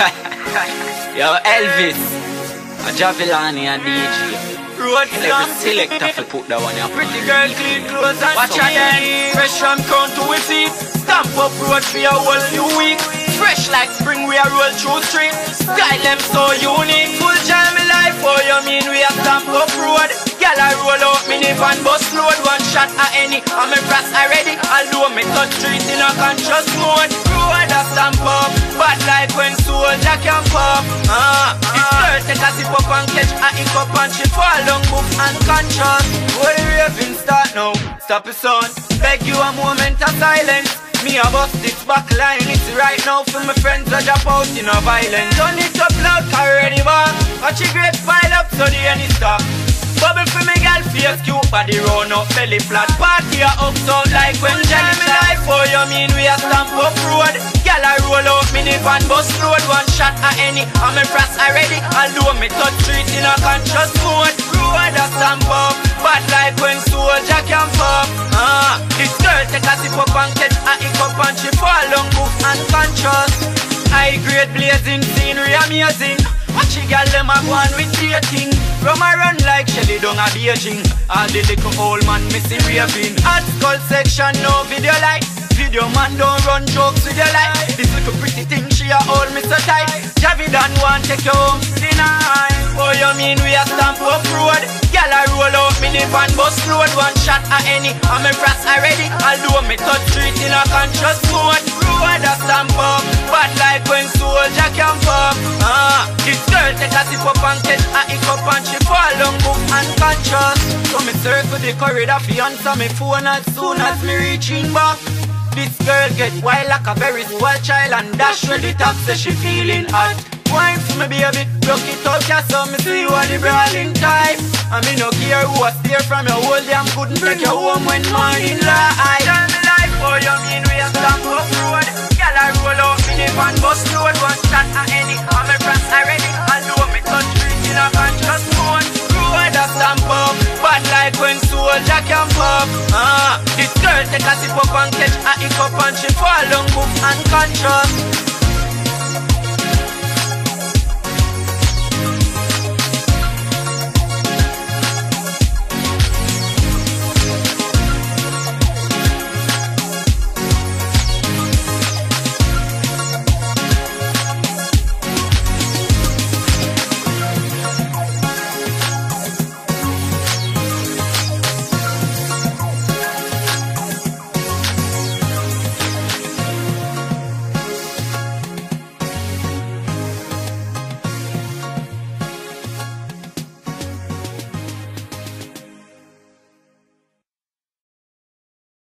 Yo, Elvis, a Jahvillani and DJ. Road selector for put that one up. Pretty girl, clean clothes and Watch out. Fresh from crown to his feet. Stamp up road for a whole new week. Fresh like spring, we are roll through street. Style them so unique. Full jam life, oh you mean we are stamp up road. Girl, I roll out minivan bus load. One shot at any, I'm a brass already. Although me touch street in a conscious mode. Road a stamp up, bad like when soldier can pop. Ah, this girl take a sip up and catch a hiccup and she fall down, move unconscious. What the raving start now? Stop it, son. Beg you a moment of silence. Me a bust this back line, it's right now for my friends that drop out in a violence. Turn it up loud, already back. Watch your great pile up so the any stop. Bubble for me girl, face cute body round up, belly flat Party a up so like when jelly minivan bus road One shot at any, I'm a frost already. Although me touch street in a conscious mode. Road a stamp up, bad like when soldier can pop Ah, this girl take a sip up and catch a hiccup And she fall down, move unconscious High grade blazing scenery amazing. Watch the girl them a go on with dating. Rum a run like Shelly down a Beijing. All the little old man missing raving. Hot skull section no video like Video man don't run jokes with your life. This little pretty thing a hold me so tight. Javidan want take you home to the night. Oh you mean we a stamp up road? Girl I roll out minivan bus load. One shot at any I'm a frost already. Although me touch street in a conscious mode. Road a stamp up Bad like when soldier can pop Ah, this girl take a sip up and catch a hiccup And she fall down move unconscious. So me circle the corridor fi answer me phone As soon as me reaching back this girl get wild like a very small child and dash with the top say she feeling hot. Wine for me baby, broke it up just so me see you are the brawling type. I me no care who a steer from your whole damn couldn't take you home when morning light. Tell me life, oh you mean we a stamp up road? Girl I roll out minivan bus load, one shot at any. I'm a friends already, although me touch street in a conscious mode. Road a stamp up, bad like when soldier can take a sip up and catch a hiccup and she fall down, move unconscious.